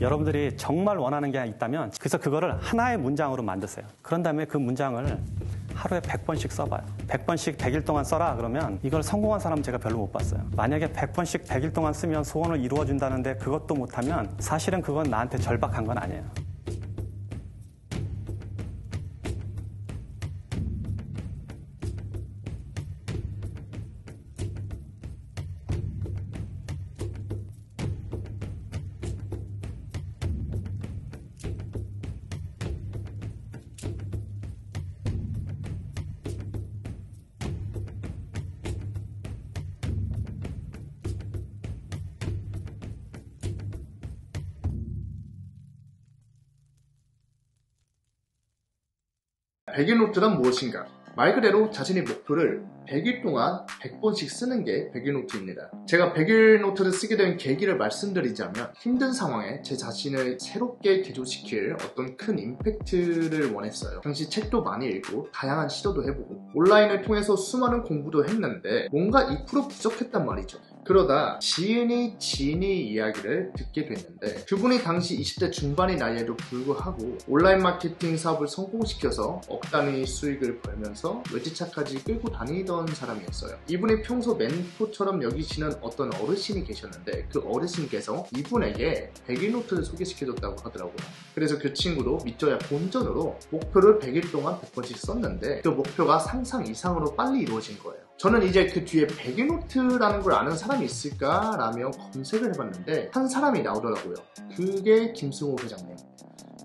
여러분들이 정말 원하는 게 있다면 그래서 그거를 하나의 문장으로 만드세요. 그런 다음에 그 문장을 하루에 100번씩 써봐요. 100번씩 100일 동안 써라 그러면 이걸 성공한 사람은 제가 별로 못 봤어요. 만약에 100번씩 100일 동안 쓰면 소원을 이루어준다는데 그것도 못하면 사실은 그건 나한테 절박한 건 아니에요. 백일 노트란 무엇인가? 말 그대로 자신의 목표를 100일 동안 100번씩 쓰는 게 100일 노트입니다. 제가 100일 노트를 쓰게 된 계기를 말씀드리자면 힘든 상황에 제 자신을 새롭게 개조시킬 어떤 큰 임팩트를 원했어요. 당시 책도 많이 읽고 다양한 시도도 해보고 온라인을 통해서 수많은 공부도 했는데 뭔가 2% 부족했단 말이죠. 그러다 지인이 지인이 이야기를 듣게 됐는데 그분이 당시 20대 중반의 나이에도 불구하고 온라인 마케팅 사업을 성공시켜서 억 단위 수익을 벌면서 외제차까지 끌고 다니던 사람이었어요. 이분이 평소 멘토처럼 여기시는 어떤 어르신이 계셨는데 그 어르신께서 이분에게 100일 노트를 소개시켜줬다고 하더라고요. 그래서 그 친구도 믿져야 본전으로 목표를 100일 동안 100번씩 썼는데 그 목표가 상상 이상으로 빨리 이루어진 거예요. 저는 이제 그 뒤에 백일노트라는 걸 아는 사람이 있을까라며 검색을 해봤는데 한 사람이 나오더라고요. 그게 김승호 회장님.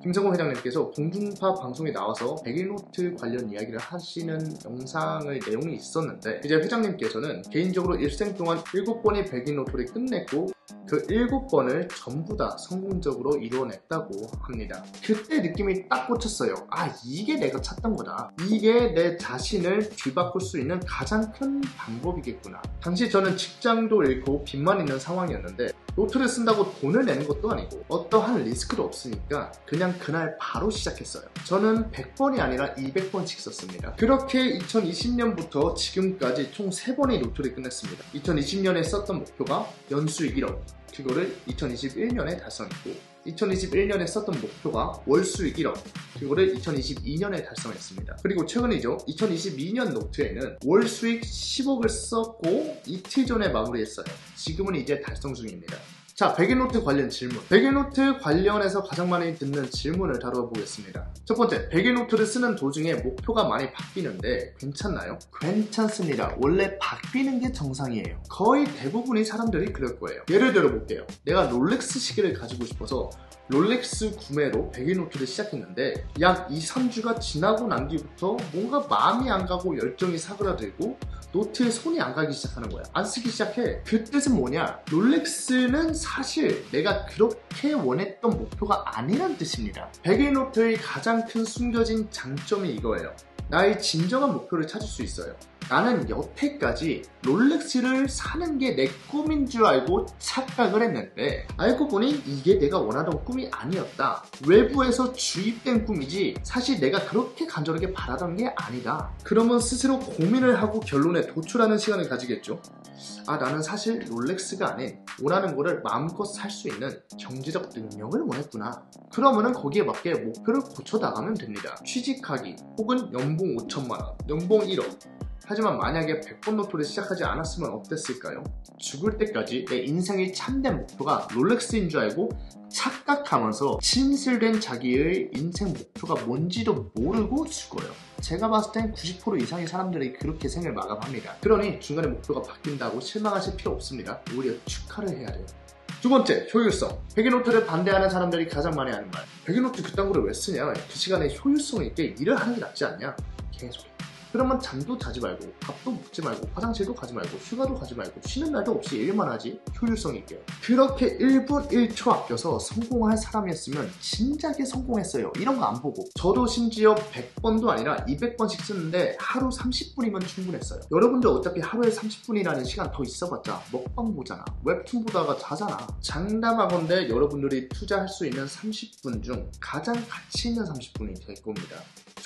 김승호 회장님께서 공중파 방송에 나와서 백일노트 관련 이야기를 하시는 영상의 내용이 있었는데 이제 회장님께서는 개인적으로 일생 동안 7번의 백일노트를 끝냈고 그 7번을 전부 다 성공적으로 이루어냈다고 합니다. 그때 느낌이 딱 꽂혔어요. 아 이게 내가 찾던 거다. 이게 내 자신을 뒤바꿀 수 있는 가장 큰 방법이겠구나. 당시 저는 직장도 잃고 빚만 있는 상황이었는데 노트를 쓴다고 돈을 내는 것도 아니고 어떠한 리스크도 없으니까 그냥 그날 바로 시작했어요. 저는 100번이 아니라 200번씩 썼습니다. 그렇게 2020년부터 지금까지 총 3번의 노트를 끝냈습니다. 2020년에 썼던 목표가 연수익 1억, 그거를 2021년에 달성했고 2021년에 썼던 목표가 월수익 1억 그거를 2022년에 달성했습니다. 그리고 최근이죠. 2022년 노트에는 월수익 10억을 썼고 이틀 전에 마무리했어요. 지금은 이제 달성 중입니다. 자, 백일노트 관련 질문. 백일노트 관련해서 가장 많이 듣는 질문을 다뤄보겠습니다. 첫 번째, 백일노트를 쓰는 도중에 목표가 많이 바뀌는데 괜찮나요? 괜찮습니다. 원래 바뀌는 게 정상이에요. 거의 대부분의 사람들이 그럴 거예요. 예를 들어 볼게요. 내가 롤렉스 시계를 가지고 싶어서 롤렉스 구매로 백일노트를 시작했는데 약 2, 3주가 지나고 난 뒤부터 뭔가 마음이 안 가고 열정이 사그라들고 노트에 손이 안 가기 시작하는 거야. 안 쓰기 시작해. 그 뜻은 뭐냐? 롤렉스는 사실 내가 그렇게 원했던 목표가 아니란 뜻입니다. 백일 노트의 가장 큰 숨겨진 장점이 이거예요. 나의 진정한 목표를 찾을 수 있어요. 나는 여태까지 롤렉스를 사는 게 내 꿈인 줄 알고 착각을 했는데 알고 보니 이게 내가 원하던 꿈이 아니었다. 외부에서 주입된 꿈이지 사실 내가 그렇게 간절하게 바라던 게 아니다. 그러면 스스로 고민을 하고 결론에 도출하는 시간을 가지겠죠. 아 나는 사실 롤렉스가 아닌 원하는 거를 마음껏 살 수 있는 경제적 능력을 원했구나. 그러면은 거기에 맞게 목표를 고쳐 나가면 됩니다. 취직하기 혹은 연봉 5천만 원, 연봉 1억 하지만 만약에 100일 노트를 시작하지 않았으면 어땠을까요? 죽을 때까지 내 인생의 참된 목표가 롤렉스인 줄 알고 착각하면서 진실된 자기의 인생 목표가 뭔지도 모르고 죽어요. 제가 봤을 땐 90% 이상의 사람들이 그렇게 생을 마감합니다. 그러니 중간에 목표가 바뀐다고 실망하실 필요 없습니다. 오히려 축하를 해야 돼요. 두 번째, 효율성. 백일노트를 반대하는 사람들이 가장 많이 하는 말. 백일노트 그딴 거를 왜 쓰냐? 그 시간에 효율성 있게 일을 하는 게 낫지 않냐? 계속 그러면 잠도 자지 말고 밥도 먹지 말고 화장실도 가지 말고 휴가도 가지 말고 쉬는 날도 없이 일만 하지 효율성 있게. 그렇게 1분 1초 아껴서 성공할 사람이었으면 진작에 성공했어요. 이런 거 안 보고. 저도 심지어 100번도 아니라 200번씩 쓰는데 하루 30분이면 충분했어요. 여러분들 어차피 하루에 30분이라는 시간 더 있어봤자 먹방 보잖아. 웹툰 보다가 자잖아. 장담하건대 여러분들이 투자할 수 있는 30분 중 가장 가치 있는 30분이 될 겁니다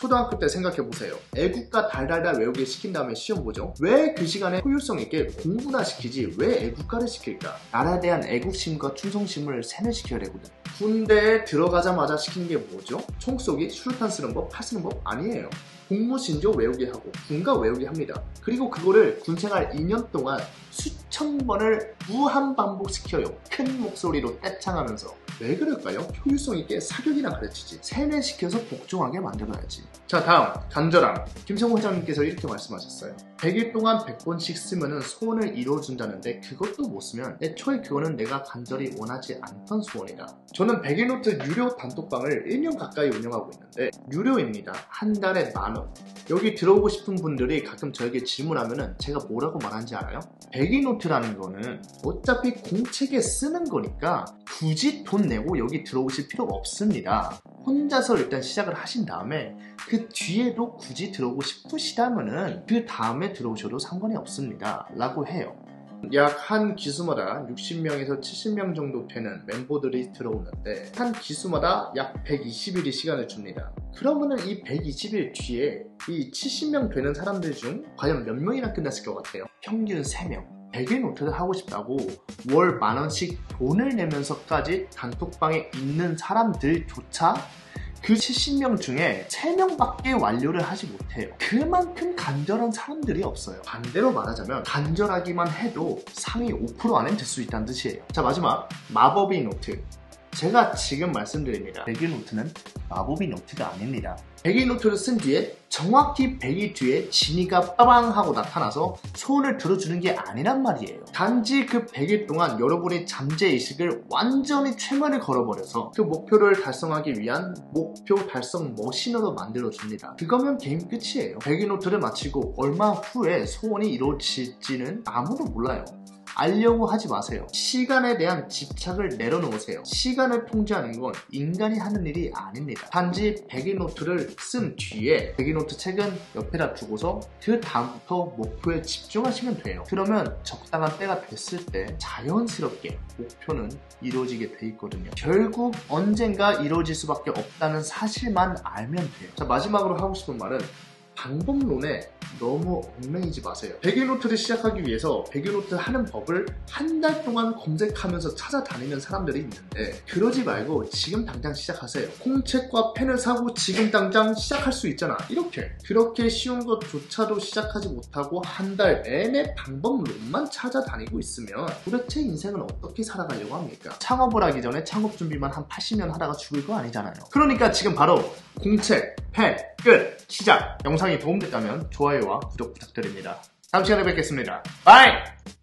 초등학교 때 생각해보세요. 애국가 달달달 외우게 시킨 다음에 시험 보죠. 왜 그 시간에 효율성 있게 공부나 시키지 왜 애국가를 시킬까? 나라에 대한 애국심과 충성심을 세뇌시켜야 되거든. 군대에 들어가자마자 시키는 게 뭐죠? 총 쏘기, 수류탄 쓰는 법, 팔 쓰는 법 아니에요. 공무신조 외우게 하고 군가 외우게 합니다. 그리고 그거를 군생활 2년 동안 수천 번을 무한 반복시켜요. 큰 목소리로 떼창하면서. 왜 그럴까요? 효율성 있게 사격이나 가르치지. 세뇌시켜서 복종하게 만들어야지. 자, 다음. 간절함. 김승호 회장님께서 이렇게 말씀하셨어요. 100일 동안 100번씩 쓰면은 소원을 이루어준다는데 그것도 못 쓰면 애초에 그거는 내가 간절히 원하지 않던 소원이다. 저는 100일 노트 유료 단톡방을 1년 가까이 운영하고 있는데 유료입니다. 한 달에 만 원. 여기 들어오고 싶은 분들이 가끔 저에게 질문하면은 제가 뭐라고 말하는지 알아요? 100일 노트라는 거는 어차피 공책에 쓰는 거니까 굳이 돈 내고 여기 들어오실 필요 없습니다. 혼자서 일단 시작을 하신 다음에 그 뒤에도 굳이 들어오고 싶으시다면은 그 다음에 들어오셔도 상관이 없습니다. 라고 해요. 약 한 기수마다 60명에서 70명 정도 되는 멤버들이 들어오는데 한 기수마다 약 120일의 시간을 줍니다. 그러면은 이 120일 뒤에 이 70명 되는 사람들 중 과연 몇 명이나 끝났을 것 같아요? 평균 3명. 100일 노트를 하고 싶다고 월 만원씩 돈을 내면서까지 단톡방에 있는 사람들조차 그 70명 중에 3명밖에 완료를 하지 못해요. 그만큼 간절한 사람들이 없어요. 반대로 말하자면 간절하기만 해도 상위 5% 안에 들수 있다는 뜻이에요. 자 마지막 마법의 노트. 제가 지금 말씀드립니다. 100일 노트는 마법의 노트가 아닙니다. 100일 노트를 쓴 뒤에 정확히 100일 뒤에 지니가 빠방 하고 나타나서 소원을 들어주는 게 아니란 말이에요. 단지 그 100일 동안 여러분의 잠재의식을 완전히 최면을 걸어버려서 그 목표를 달성하기 위한 목표 달성 머신으로 만들어줍니다. 그거면 게임 끝이에요. 100일 노트를 마치고 얼마 후에 소원이 이루어질지는 아무도 몰라요. 알려고 하지 마세요. 시간에 대한 집착을 내려놓으세요. 시간을 통제하는 건 인간이 하는 일이 아닙니다. 단지 100일 노트를 쓴 뒤에 100일 노트 책은 옆에다 두고서 그 다음부터 목표에 집중하시면 돼요. 그러면 적당한 때가 됐을 때 자연스럽게 목표는 이루어지게 돼 있거든요. 결국 언젠가 이루어질 수밖에 없다는 사실만 알면 돼요. 자, 마지막으로 하고 싶은 말은 방법론에 너무 얽매이지 마세요. 100일 노트를 시작하기 위해서 100일 노트 하는 법을 한 달 동안 검색하면서 찾아다니는 사람들이 있는데 그러지 말고 지금 당장 시작하세요. 공책과 펜을 사고 지금 당장 시작할 수 있잖아. 이렇게 그렇게 쉬운 것조차도 시작하지 못하고 한 달 내내 방법론만 찾아다니고 있으면 도대체 인생은 어떻게 살아가려고 합니까? 창업을 하기 전에 창업 준비만 한 80년 하다가 죽을 거 아니잖아요. 그러니까 지금 바로 공책, 펜, 끝, 시작! 영상이 도움됐다면 좋아요와 구독 부탁드립니다. 다음 시간에 뵙겠습니다. 바이!